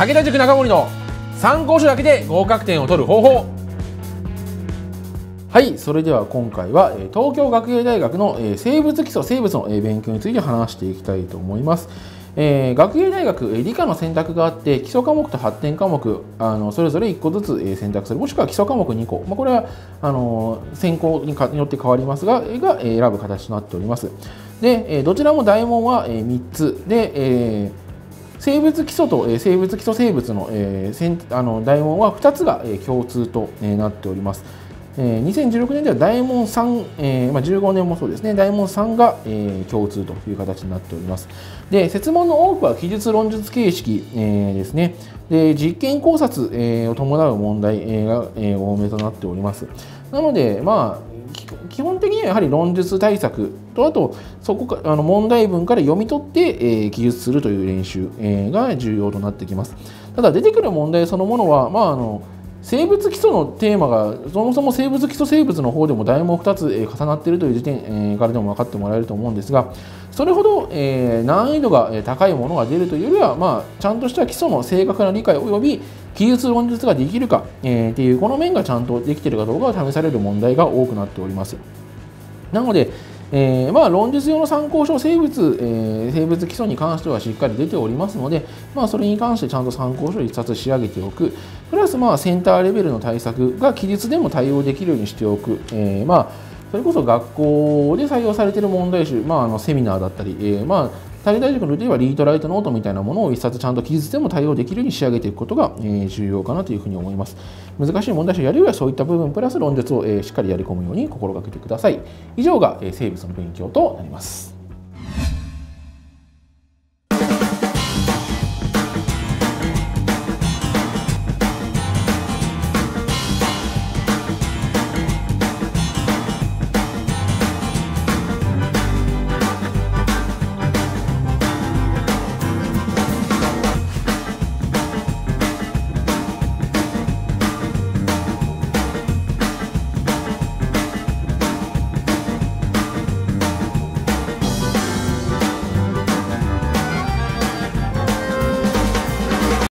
武田塾中森の参考書だけで合格点を取る方法。はいそれでは今回は東京学芸大学の生物基礎生物の勉強について話していきたいと思います。えー、学芸大学理科の選択があって基礎科目と発展科目あのそれぞれ1個ずつ選択する。もしくは基礎科目2個、まあ、これはあの専攻によって変わりますがが選ぶ形となっております。でどちらも大問は3つ。で、えー生物基礎と、生物基礎生物の,、えー、あの大問は2つが、共通と、なっております。え2016年では大問3、えーまあ、15年もそうですね、大問3が、共通という形になっております。で、設問の多くは記述論述形式、ですね。で、実験考察、を伴う問題、が、多めとなっております。なので、まあ、基本的にはやはり論述対策とあとそこかあの問題文から読み取って、え、記述するという練習、え、が重要となってきますただ出てくる問題そのものは、まあ、あの生物基礎のテーマがそもそも生物基礎生物の方でも題目2つ、えー、重なっているという時点、えからでも分かってもらえると思うんですがそれほど、え、難易度が高いものが出るというよりは、まあ、ちゃんとした基礎の正確な理解及び記述論述ができるか、え、っていうこの面がちゃんとできているかどうかが試される問題が多くなっております。なので、えー、まあ、論述用の参考書生物、えー、生物基礎に関してはしっかり出ておりますので、まあ、それに関してちゃんと参考書を1冊仕上げておく。プラスまあセンターレベルの対策が記述でも対応できるようにしておく、えー、まあそれこそ学校で採用されている問題集、まあ、あのセミナーだったり、えー、まあ、大大塾のではリードライトノートみたいなものを一冊ちゃんと記述でも対応できるように仕上げていくことが、え、重要かなというふうに思います。難しい問題集やるよりはそういった部分プラス論述を、え、しっかりやり込むように心がけてください。以上が、え、生物の勉強となります。